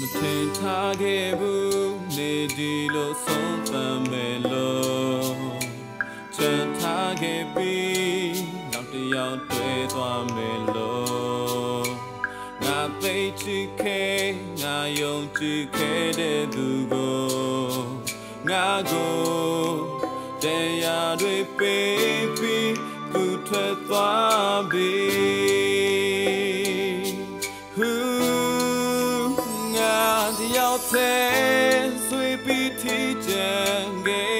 Mutentagebu ne dilo son ပြီးနောက်တစ်ယောက်တွေ့သွားမယ်လို့ငါသိချစ်ခဲ့ငါယုံကြည်ခဲ့တဲ့သူကိုငါကိုတရားတွေပေးပြီးသူထွက်သွားပြီ the outside sweet teaching game nga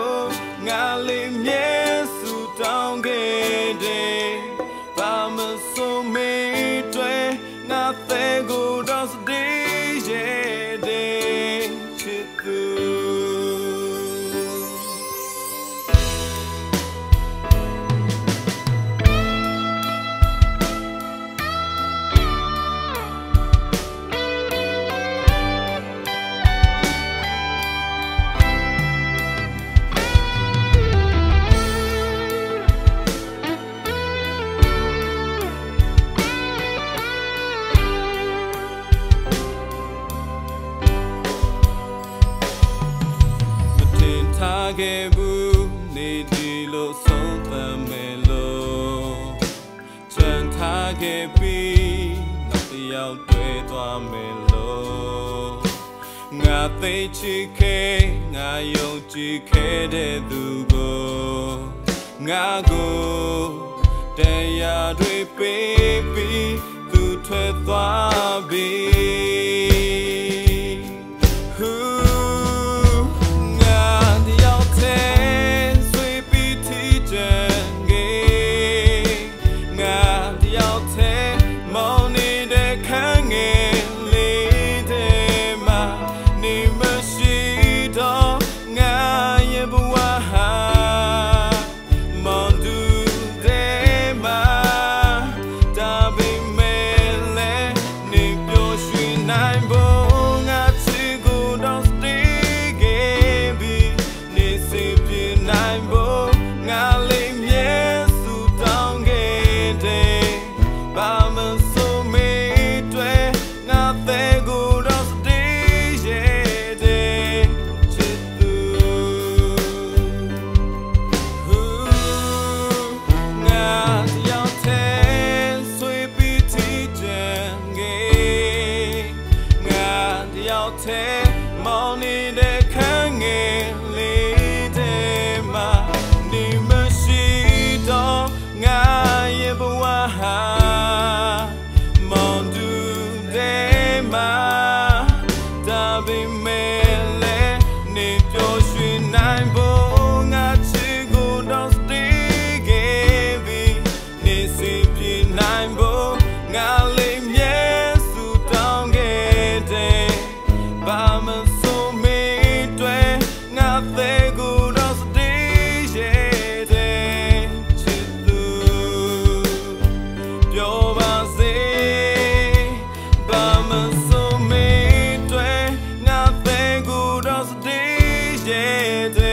ခဲ့ဘူးနေဒီလိုဆုံးသမ်းမယ်လို့ချန်ထားခဲ့ပြီးနောက်တစ်ယောက်တွေ့သွားမယ်လို့ငါသိချစ်ခဲ့ငါယုံကြည်ခဲ့တဲ့သူကိုငါကိုတရားတွေပေးပြီးသူထွက်သွားပြီ morning day, day.